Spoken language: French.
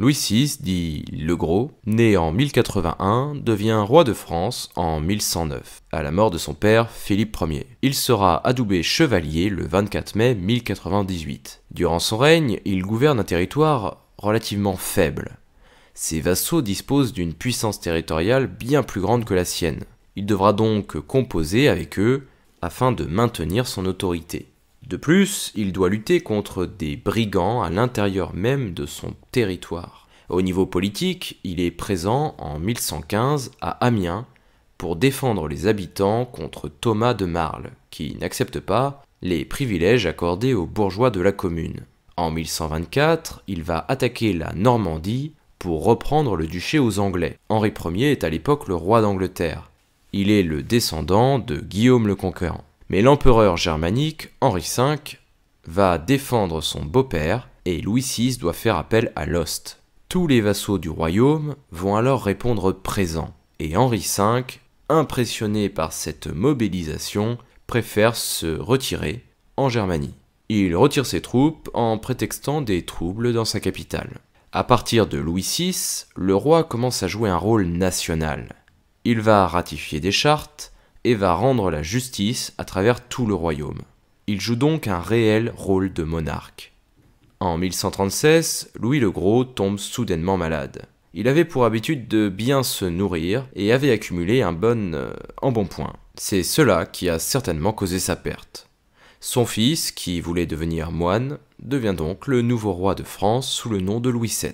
Louis VI, dit le Gros, né en 1081, devient roi de France en 1109, à la mort de son père Philippe Ier. Il sera adoubé chevalier le 24 mai 1098. Durant son règne, il gouverne un territoire relativement faible. Ses vassaux disposent d'une puissance territoriale bien plus grande que la sienne. Il devra donc composer avec eux afin de maintenir son autorité. De plus, il doit lutter contre des brigands à l'intérieur même de son territoire. Au niveau politique, il est présent en 1115 à Amiens pour défendre les habitants contre Thomas de Marle, qui n'accepte pas les privilèges accordés aux bourgeois de la commune. En 1124, il va attaquer la Normandie pour reprendre le duché aux Anglais. Henri Ier est à l'époque le roi d'Angleterre. Il est le descendant de Guillaume le Conquérant. Mais l'empereur germanique, Henri V, va défendre son beau-père et Louis VI doit faire appel à l'Ost. Tous les vassaux du royaume vont alors répondre présents, et Henri V, impressionné par cette mobilisation, préfère se retirer en Germanie. Il retire ses troupes en prétextant des troubles dans sa capitale. À partir de Louis VI, le roi commence à jouer un rôle national. Il va ratifier des chartes, et va rendre la justice à travers tout le royaume. Il joue donc un réel rôle de monarque. En 1136, Louis le Gros tombe soudainement malade. Il avait pour habitude de bien se nourrir et avait accumulé un bon euh, embonpoint. C'est cela qui a certainement causé sa perte. Son fils, qui voulait devenir moine, devient donc le nouveau roi de France sous le nom de Louis VII.